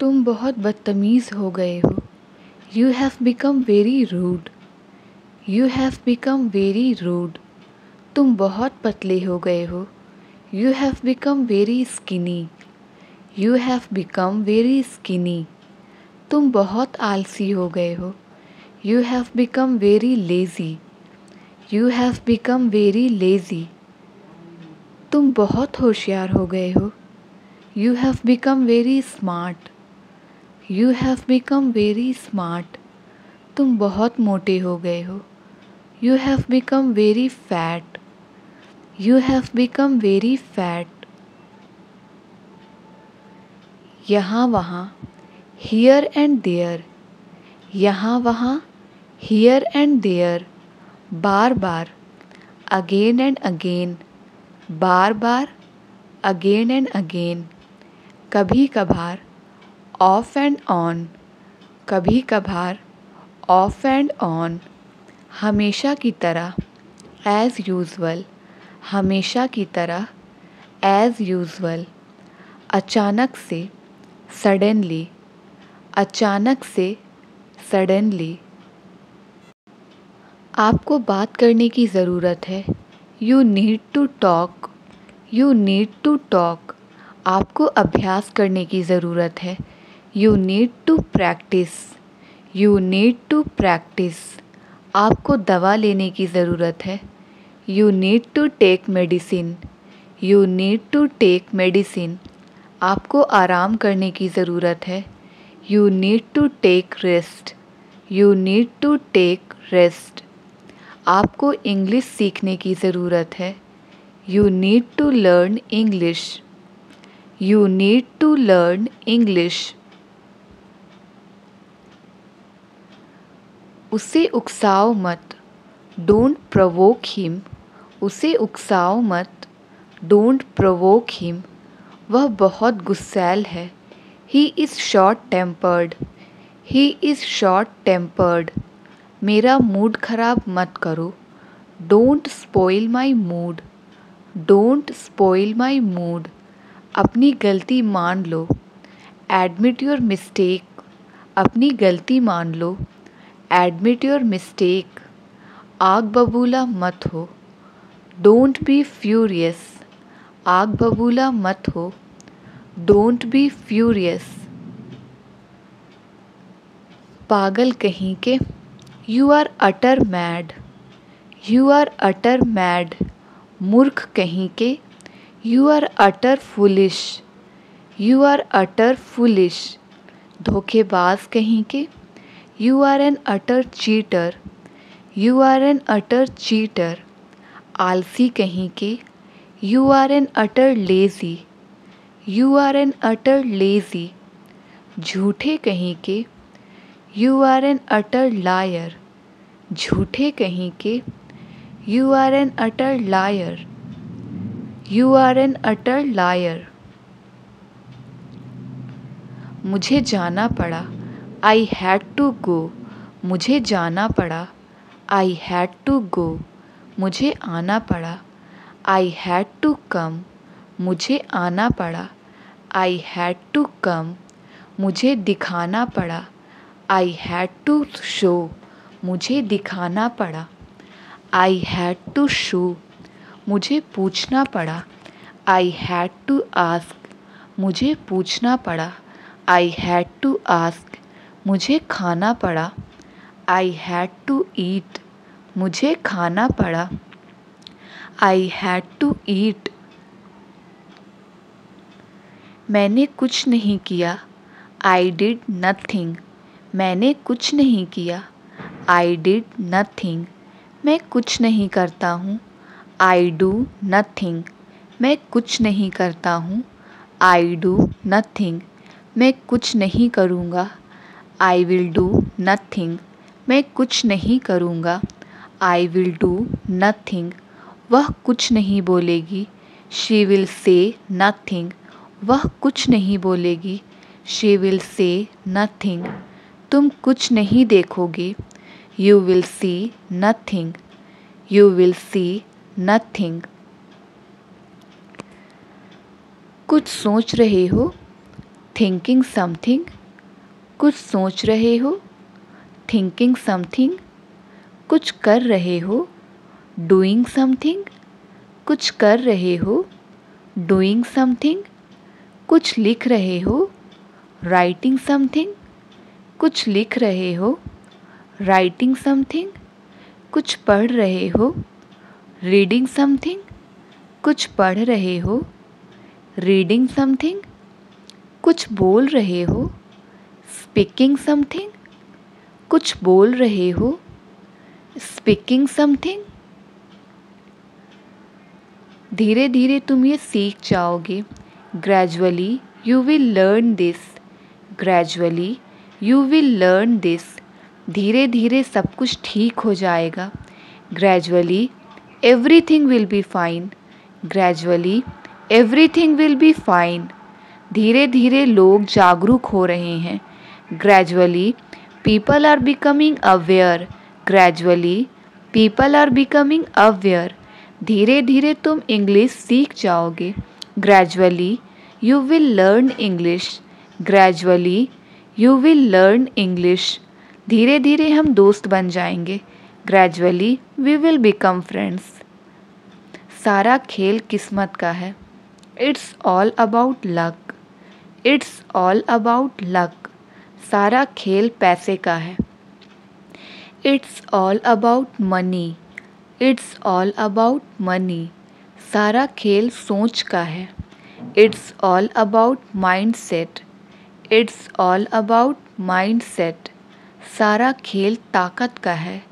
तुम बहुत बदतमीज़ हो गए हो। You have become very rude you have become very rude तुम बहुत पतले हो गए हो। You have become very skinny you have become very skinny तुम बहुत आलसी हो गए हो। You have become very lazy you have become very lazy तुम बहुत होशियार हो गए हो। You have become very smart you have become very smart तुम बहुत मोटे हो गए हो। You have become very fat you have become very fat यहाँ वहाँ हियर एंड देयर यहाँ वहाँ हियर एंड देयर बार बार अगेन एंड अगेन बार बार अगेन एंड अगेन कभी कभार ऑफ़ एंड ऑन कभी कभार ऑफ़ एंड ऑन हमेशा की तरह एज़ यूज़ुअल हमेशा की तरह एज़ यूज़ुअल अचानक से सडनली अचानक से सडनली आपको बात करने की ज़रूरत है। You need to talk you need to talk आपको अभ्यास करने की ज़रूरत है। You need to practice you need to practice आपको दवा लेने की ज़रूरत है। You need to take medicine you need to take medicine आपको आराम करने की ज़रूरत है। You need to take rest you need to take rest आपको इंग्लिश सीखने की ज़रूरत है। You need to learn English you need to learn English उसे उकसाओ मत। डोंट प्रवोक हिम उसे उकसाओ मत। डोंट प्रवोक हिम वह बहुत गुस्सैल है। He is short tempered he is short tempered मेरा मूड ख़राब मत करो। Don't spoil my mood don't spoil my mood अपनी गलती मान लो। एडमिट योर मिस्टेक अपनी गलती मान लो। एडमिट योर मिस्टेक आग बबूला मत हो। डोंट बी फ्यूरियस आग बबूला मत हो। डोंट बी फ्यूरियस पागल कहीं के। You are utter mad you are utter mad मूर्ख कहीं के। You are utter foolish you are utter foolish धोखेबाज कहीं के। You are an utter cheater you are an utter cheater आलसी कहीं के. You are an utter lazy you are an utter lazy झूठे कहीं के. You are an utter liar झूठे कहीं के. You are an utter liar you are an utter liar मुझे जाना पड़ा. आई हैड टू गो मुझे जाना पड़ा. आई हैड टू गो मुझे आना पड़ा. आई हैड टू कम मुझे आना पड़ा. आई हैड टू कम मुझे दिखाना पड़ा. आई हैड टू शो मुझे दिखाना पड़ा. आई हैड टू शो मुझे पूछना पड़ा. आई हैड टू आस्क मुझे पूछना पड़ा. आई हैड टू आस्क मुझे खाना पड़ा। आई हैड टू ईट मुझे खाना पड़ा। आई हैड टू ईट मैंने कुछ नहीं किया। आई डिड नथिंग मैंने कुछ नहीं किया। आई डिड नथिंग मैं कुछ नहीं करता हूँ। आई डू नथिंग मैं कुछ नहीं करता हूँ। आई डू नथिंग मैं कुछ नहीं करूँगा। आई विल डू नथिंग मैं कुछ नहीं करूँगा। आई विल डू नथिंग वह कुछ नहीं बोलेगी। शी विल से नथिंग वह कुछ नहीं बोलेगी। शी विल से नथिंग तुम कुछ नहीं देखोगे। You will see nothing you will see nothing कुछ सोच रहे हो? थिंकिंग समथिंग कुछ सोच रहे हो थिंकिंग समथिंग कुछ कर रहे हो डूइंग समथिंग कुछ कर रहे हो डूइंग समथिंग कुछ लिख रहे हो राइटिंग समथिंग कुछ लिख रहे हो राइटिंग समथिंग कुछ पढ़ रहे हो रीडिंग समथिंग कुछ पढ़ रहे हो रीडिंग समथिंग कुछ बोल रहे हो स्पीकिंग समथिंग कुछ बोल रहे हो? स्पीकिंग समथिंग धीरे धीरे तुम ये सीख जाओगे। Gradually you will learn this gradually you will learn this धीरे धीरे सब कुछ ठीक हो जाएगा। Gradually everything will be fine gradually everything will be fine धीरे धीरे लोग जागरूक हो रहे हैं। Gradually people are becoming aware gradually people are becoming aware धीरे धीरे तुम इंग्लिश सीख जाओगे. Gradually you will learn English gradually you will learn English धीरे धीरे हम दोस्त बन जाएँगे. Gradually we will become friends सारा खेल किस्मत का है. It's all about luck it's all about luck सारा खेल पैसे का है। It's all about money it's all about money सारा खेल सोच का है। It's all about mindset it's all about mindset सारा खेल ताकत का है।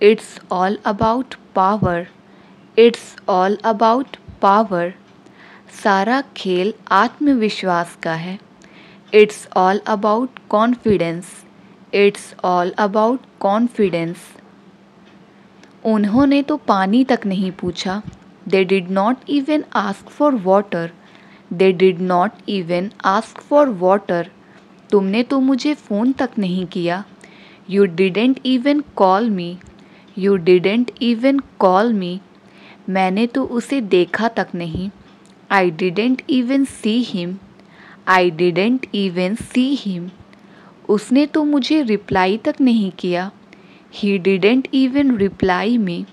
It's all about power it's all about power सारा खेल आत्मविश्वास का है। It's all about confidence it's all about confidence उन्होंने तो पानी तक नहीं पूछा. They did not even ask for water they did not even ask for water तुमने तो मुझे फ़ोन तक नहीं किया. You didn't even call me you didn't even call me मैंने तो उसे देखा तक नहीं. I didn't even see him I didn't even see him उसने तो मुझे रिप्लाई तक नहीं किया। He didn't even reply me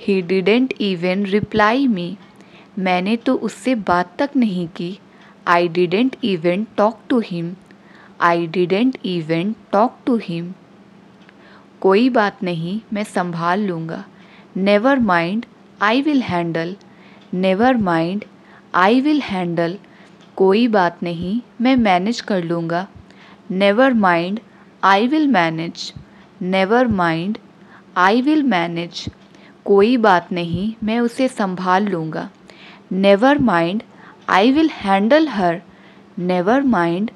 he didn't even reply me मैंने तो उससे बात तक नहीं की। I didn't even talk to him I didn't even talk to him कोई बात नहीं, मैं संभाल लूँगा। Never mind I will handle never mind I will handle कोई बात नहीं, मैं मैनेज कर लूँगा। Never mind I will manage never mind I will manage कोई बात नहीं, मैं उसे संभाल लूँगा। Never mind I will handle her never mind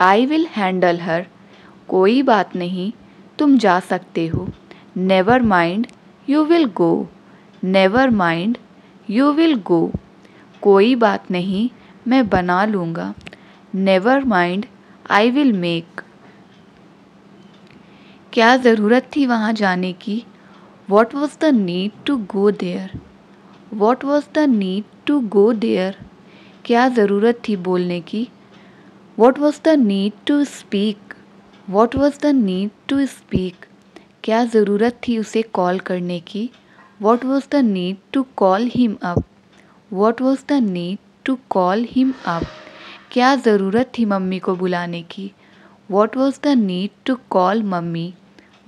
I will handle her कोई बात नहीं, तुम जा सकते हो। Never mind you will go never mind you will go कोई बात नहीं, मैं बना लूँगा। Never mind I will make क्या ज़रूरत थी वहाँ जाने की? What was the need to go there what was the need to go there क्या ज़रूरत थी बोलने की? What was the need to speak what was the need to speak क्या ज़रूरत थी उसे कॉल करने की? What was the need to call him up what was the need to call him up क्या ज़रूरत थी मम्मी को बुलाने की? What was the need to call mummy?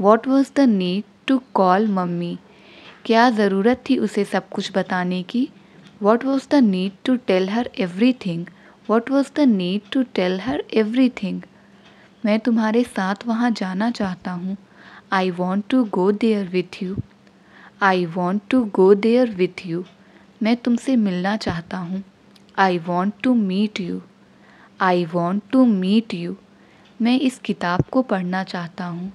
What was the need to call mummy? क्या ज़रूरत थी उसे सब कुछ बताने की? What was the need to tell her everything what was the need to tell her everything मैं तुम्हारे साथ वहाँ जाना चाहता हूँ। I want to go there with you I want to go there with you मैं तुमसे मिलना चाहता हूँ। I want to meet you I want to meet you मैं इस किताब को पढ़ना चाहता हूँ।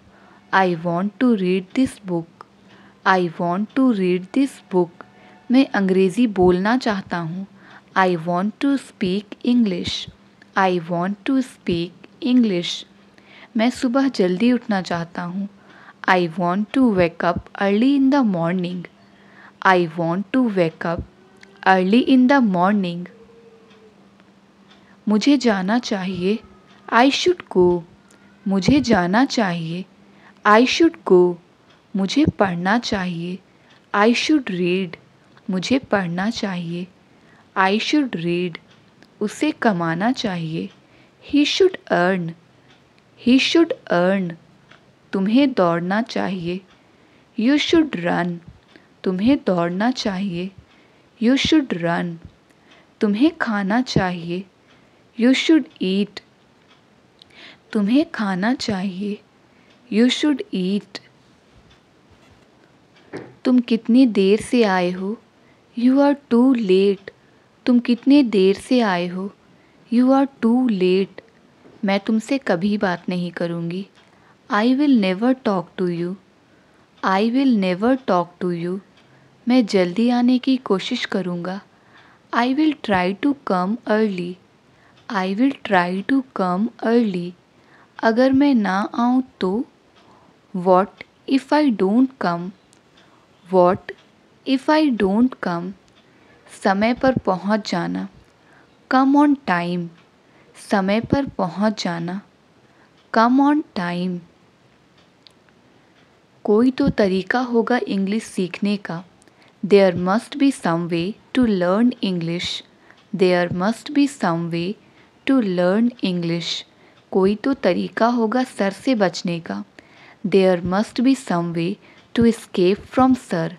I want to read this book I want to read this book मैं अंग्रेज़ी बोलना चाहता हूँ। I want to speak English I want to speak English मैं सुबह जल्दी उठना चाहता हूँ। I want to wake up early in the morning I want to wake up early in the morning मुझे जाना चाहिए। आई शुड गो मुझे जाना चाहिए। आई शुड गो मुझे पढ़ना चाहिए। आई शुड रीड मुझे पढ़ना चाहिए। आई शुड रीड उसे कमाना चाहिए। He should earn he should earn तुम्हें दौड़ना चाहिए। यू शुड रन तुम्हें दौड़ना चाहिए। यू शुड रन तुम्हें खाना चाहिए। यू शुड ईट तुम्हें खाना चाहिए. यू शुड ईट तुम कितनी देर से आए हो? यू आर टू लेट तुम कितने देर से आए हो? यू आर टू लेट मैं तुमसे कभी बात नहीं करूँगी. I will never talk to you I will never talk to you मैं जल्दी आने की कोशिश करूँगा. I will try to come early I will try to come early अगर मैं ना आऊँ तो what if I don't come what if I don't come समय पर पहुँच जाना। कम ऑन टाइम समय पर पहुँच जाना। कम ऑन टाइम कोई तो तरीका होगा इंग्लिश सीखने का। There must be some way to learn English there must be some way to learn English कोई तो तरीका होगा सर से बचने का। There must be some way to escape from sir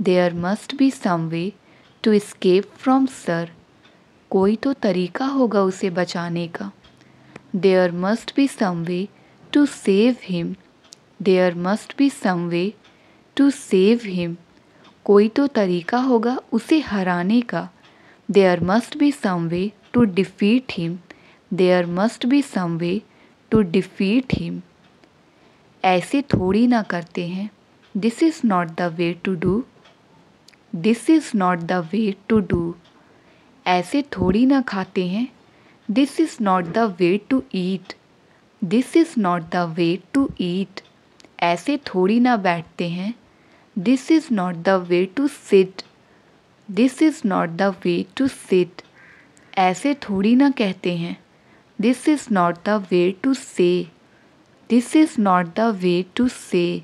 there must be some way to escape from sir कोई तो तरीका होगा उसे बचाने का। There must be some way to save him there must be some way to save him कोई तो तरीका होगा उसे हराने का। There must be some way to defeat him there must be some way to defeat him ऐसे थोड़ी ना करते हैं। This is not the way to do this is not the way to do ऐसे थोड़ी ना खाते हैं। This is not the way to eat this is not the way to eat ऐसे थोड़ी ना बैठते हैं। This is not the way to sit this is not the way to sit ऐसे थोड़ी ना कहते हैं। This is not the way to say this is not the way to say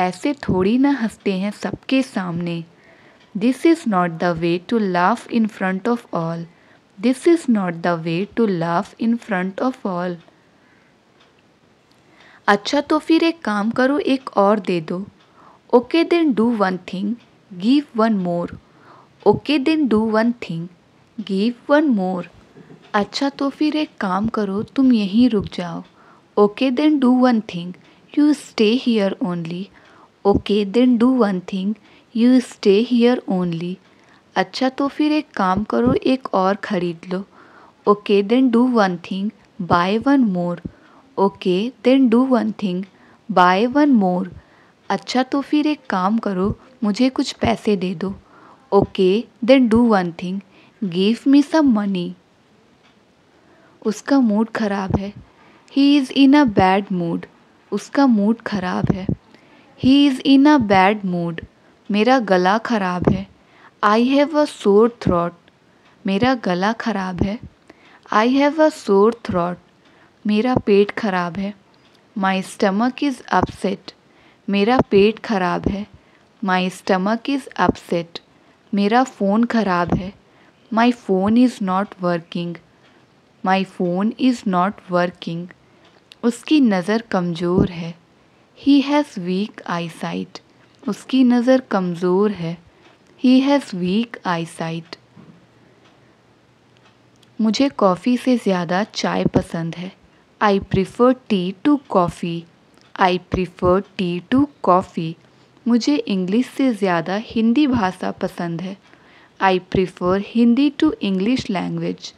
ऐसे थोड़ी ना हँसते हैं सबके सामने. This is not the way to laugh in front of all this is not the way to laugh in front of all अच्छा तो फिर एक काम करो, एक और दे दो. Okay then do one thing, give one more. Okay then do one thing, give one more. अच्छा तो फिर एक काम करो, तुम यहीं रुक जाओ। Okay then do one thing you stay here only okay then do one thing you stay here only अच्छा तो फिर एक काम करो, एक और ख़रीद लो। Okay then do one thing buy one more okay then do one thing buy one more अच्छा तो फिर एक काम करो, मुझे कुछ पैसे दे दो। Okay then do one thing give me some money उसका मूड ख़राब है। He is in a bad mood उसका मूड ख़राब है। He is in a bad mood मेरा गला ख़राब है। आई हैव अ सोर थ्रॉट मेरा गला ख़राब है। आई हैव अ सोर थ्रॉट मेरा पेट खराब है। माई स्टमक इज़ अपसेट मेरा पेट खराब है। माई स्टमक इज़ अपसेट मेरा फ़ोन खराब है। My phone is not working my phone is not working उसकी नज़र कमज़ोर है। He has weak eyesight उसकी नज़र कमज़ोर है। He has weak eyesight मुझे कॉफ़ी से ज़्यादा चाय पसंद है। I prefer tea to coffee I prefer tea to coffee मुझे इंग्लिश से ज़्यादा हिंदी भाषा पसंद है। I prefer Hindi to English language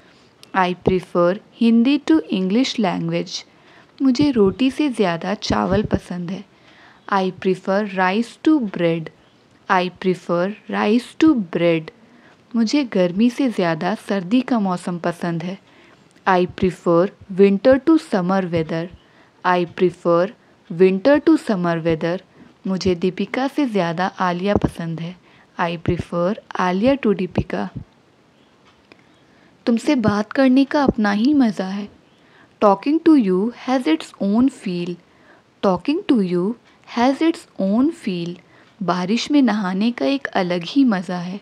I prefer Hindi to English language मुझे रोटी से ज़्यादा चावल पसंद है। I prefer rice to bread I prefer rice to bread मुझे गर्मी से ज़्यादा सर्दी का मौसम पसंद है। I prefer winter to summer weather I prefer winter to summer weather मुझे दीपिका से ज़्यादा आलिया पसंद है। I prefer Alia to Deepika. तुमसे बात करने का अपना ही मज़ा है। Talking to you has its own feel talking to you has its own feel बारिश में नहाने का एक अलग ही मज़ा है।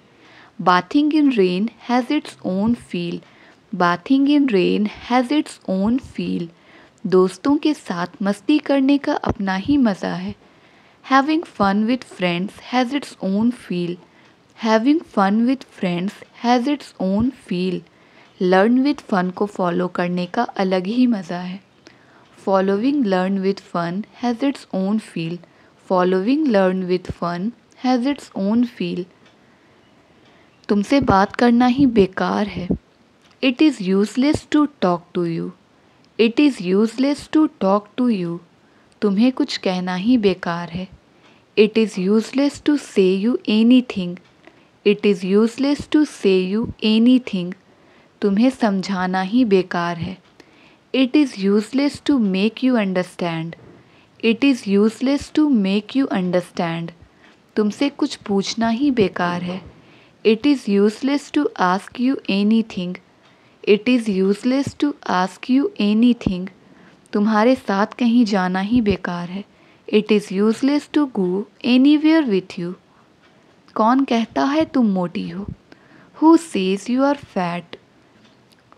Bathing in rain has its own feel bathing in rain has its own feel दोस्तों के साथ मस्ती करने का अपना ही मज़ा है। Having fun with friends has its own feel having fun with friends has its own feel learn with fun को फॉलो करने का अलग ही मज़ा है। Following learn with fun has its own feel following learn with fun has its own feel तुमसे बात करना ही बेकार है। It is useless to talk to you it is useless to talk to you तुम्हें कुछ कहना ही बेकार है। It is useless to say you anything it is useless to say you anything तुम्हें समझाना ही बेकार है। It is useless to make you understand it is useless to make you understand तुमसे कुछ पूछना ही बेकार है। It is useless to ask you anything it is useless to ask you anything तुम्हारे साथ कहीं जाना ही बेकार है। It is useless to go anywhere with you कौन कहता है तुम मोटी हो? Who says you are fat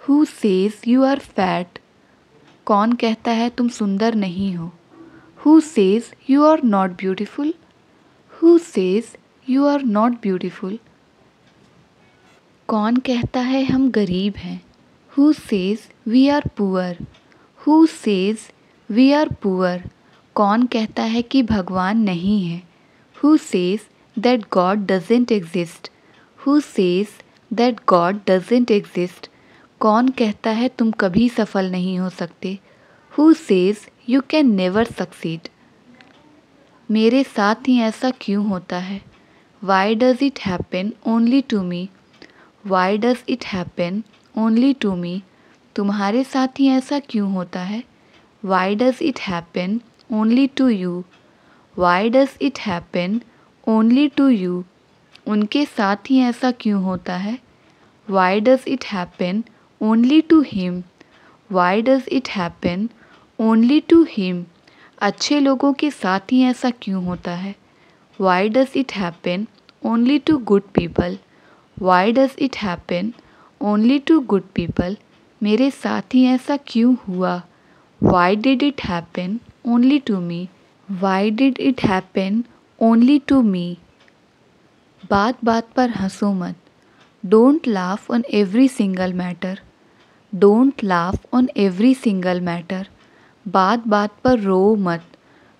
who says you are fat कौन कहता है तुम सुंदर नहीं हो? Who says you are not beautiful who says you are not beautiful कौन कहता है हम गरीब हैं? Who says we are poor who says we are poor कौन कहता है कि भगवान नहीं है? Who says that God doesn't exist who says that God doesn't exist? कौन कहता है तुम कभी सफल नहीं हो सकते? Who says you can never succeed मेरे साथ ही ऐसा क्यों होता है? Why does it happen only to me why does it happen only to me तुम्हारे साथ ही ऐसा क्यों होता है? Why does it happen only to you why does it happen only to you उनके साथ ही ऐसा क्यों होता है? Why does it happen only to him why does it happen only to him अच्छे लोगों के साथ ही ऐसा क्यों होता है? Why does it happen only to good people why does it happen only to good people मेरे साथ ही ऐसा क्यों हुआ? Why did it happen only to me why did it happen only to me बात बात पर हंसो मत। Don't laugh on every single matter don't laugh on every single matter बात बात पर रो मत।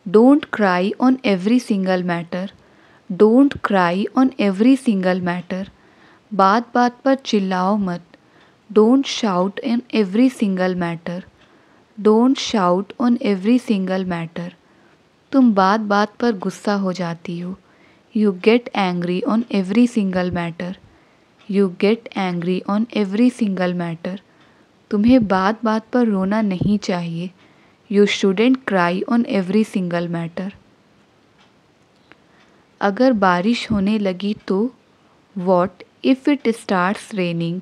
Don't cry on every single matter don't cry on every single matter बात बात पर चिल्लाओ मत। Don't shout on every single matter don't shout on every single matter तुम बात बात पर गुस्सा हो जाती हो। You get angry on every single matter you get angry on every single matter तुम्हें बात बात पर रोना नहीं चाहिए। You shouldn't cry on every single matter अगर बारिश होने लगी तो what if it starts raining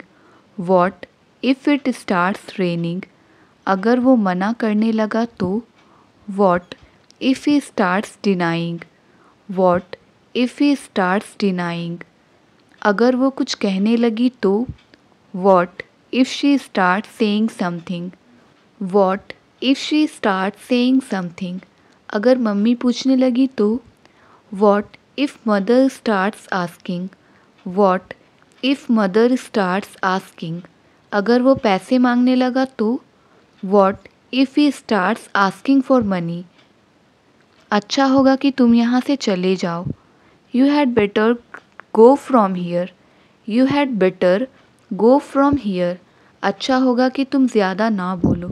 what if it starts raining अगर वो मना करने लगा तो what if he starts denying what if he starts denying अगर वो कुछ कहने लगी तो what if she starts saying something what if she starts saying something अगर मम्मी पूछने लगी तो what if mother starts asking what if mother starts asking अगर वो पैसे मांगने लगा तो what if he starts asking for money अच्छा होगा कि तुम यहाँ से चले जाओ you had better go from here you had better go from here अच्छा होगा कि तुम ज़्यादा ना बोलो।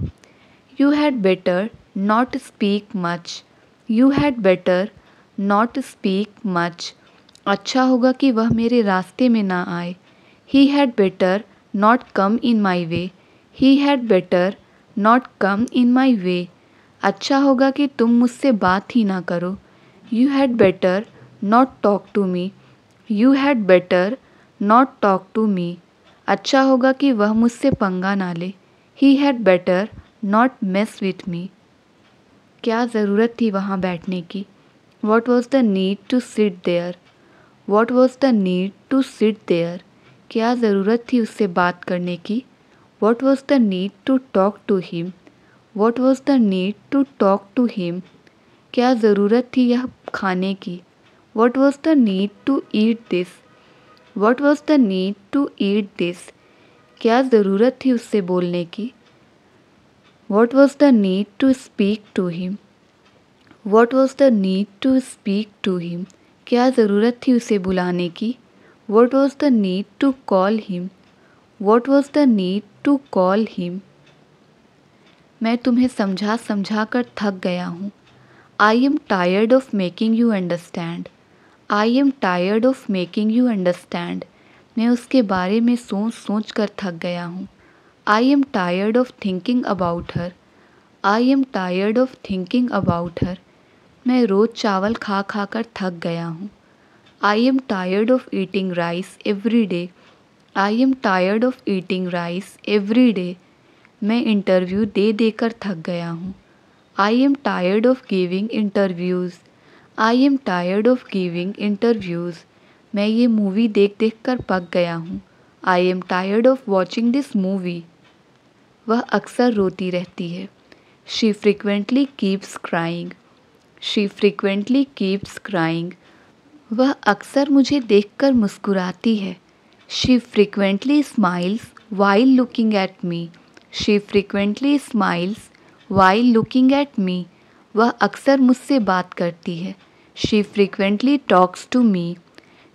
You had better not speak much you had better not speak much अच्छा होगा कि वह मेरे रास्ते में ना आए। He had better not come in my way he had better not come in my way अच्छा होगा कि तुम मुझसे बात ही ना करो। You had better not talk to me you had better not talk to me अच्छा होगा कि वह मुझसे पंगा ना ले। He had better not mess with me क्या ज़रूरत थी वहाँ बैठने की? What was the need to sit there what was the need to sit there क्या ज़रूरत थी उससे बात करने की? What was the need to talk to him what was the need to talk to him क्या ज़रूरत थी यह खाने की? What was the need to eat this what was the need to eat this क्या ज़रूरत थी उससे बोलने की? What was the need to speak to him what was the need to speak to him क्या ज़रूरत थी उसे बुलाने की? What was the need to call him what was the need to call him मैं तुम्हें समझा समझा कर थक गया हूँ। I am tired of making you understand I am tired of making you understand मैं उसके बारे में सोच सोच कर थक गया हूँ। I am tired of thinking about her I am tired of thinking about her मैं रोज़ चावल खा खा कर थक गया हूँ। I am tired of eating rice every day I am tired of eating rice every day मैं इंटरव्यू दे देकर थक गया हूँ। I am tired of giving interviews I am tired of giving interviews मैं ये मूवी देख देख कर पक गया हूँ। I am tired of watching this movie वह अक्सर रोती रहती है। She frequently keeps crying she frequently keeps crying वह अक्सर मुझे देखकर मुस्कुराती है। She frequently smiles while looking at me she frequently smiles while looking at me वह अक्सर मुझसे बात करती है। She frequently talks to me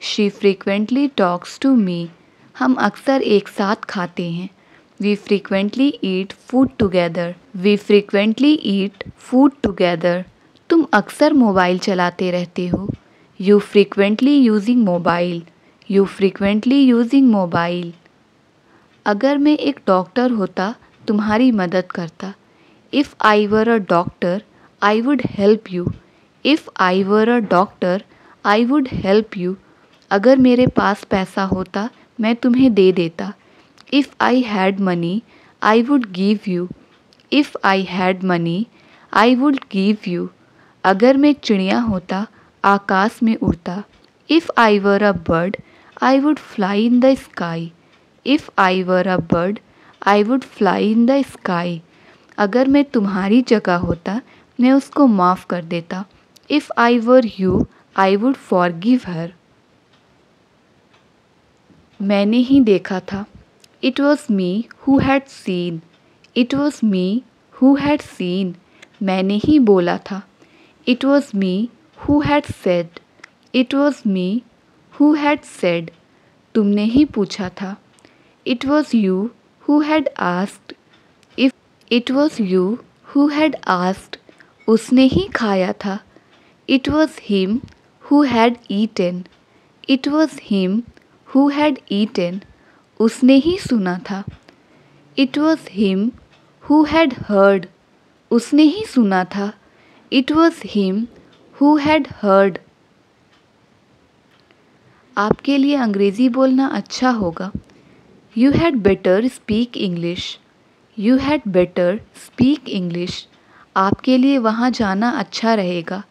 she frequently talks to me हम अक्सर एक साथ खाते हैं। We frequently eat food together we frequently eat food together तुम अक्सर मोबाइल चलाते रहते हो। You frequently using mobile you frequently using mobile अगर मैं एक डॉक्टर होता, तुम्हारी मदद करता। If I were a doctor I would help you if I were a doctor I would help you अगर मेरे पास पैसा होता, मैं तुम्हें दे देता। If I had money I would give you if I had money I would give you अगर मैं चिड़िया होता, आकाश में उड़ता। If I were a bird I would fly in the sky if I were a bird I would fly in the sky अगर मैं तुम्हारी जगह होता, मैं उसको माफ़ कर देता। I were you I would forgive her मैंने ही देखा था। It was me who had seen it was me who had seen मैंने ही बोला था। It was me who had said it was me who had said तुमने ही पूछा था। It was you who had asked if it was you who had asked उसने ही खाया था। It was him who had eaten it was him who had eaten उसने ही सुना था। It was him who had heard उसने ही सुना था। It was him who had heard आपके लिए अंग्रेज़ी बोलना अच्छा होगा। You had better speak English you had better speak English आपके लिए वहाँ जाना अच्छा रहेगा।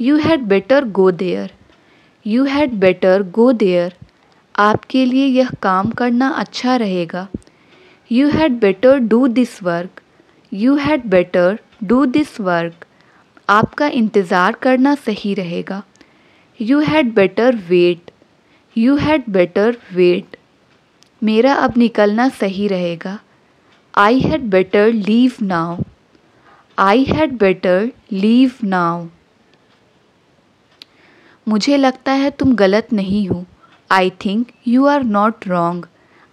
You had better go there you had better go there आपके लिए यह काम करना अच्छा रहेगा. You had better do this work you had better do this work आपका इंतज़ार करना सही रहेगा. You had better wait you had better wait मेरा अब निकलना सही रहेगा. I had better leave now I had better leave now मुझे लगता है तुम गलत नहीं हो। I think you are not wrong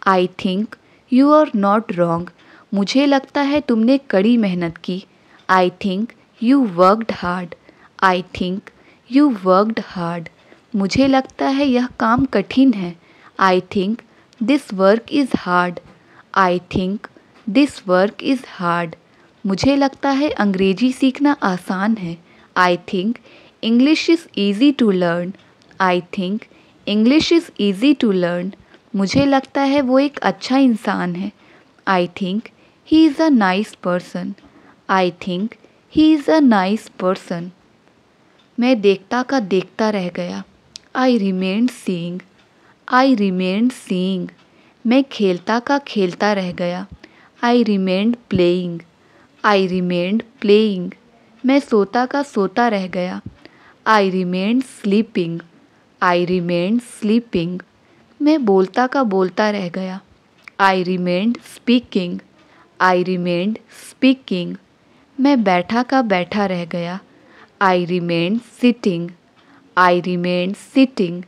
I think you are not wrong मुझे लगता है तुमने कड़ी मेहनत की। I think you worked hard I think you worked hard मुझे लगता है यह काम कठिन है। I think this work is hard I think this work is hard मुझे लगता है अंग्रेज़ी सीखना आसान है। I think English is easy to learn I think English is easy to learn मुझे लगता है वो एक अच्छा इंसान है. I think he is a nice person I think he is a nice person मैं देखता का देखता रह गया. I remained seeing I remained seeing मैं खेलता का खेलता रह गया. I remained playing I remained playing मैं सोता का सोता रह गया. I remained sleeping I remained sleeping मैं बोलता का बोलता रह गया I remained speaking I remained speaking मैं बैठा का बैठा रह गया I remained sitting I remained sitting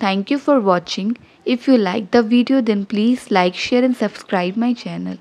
Thank you for watching. If you like the video then please like, share and subscribe my channel.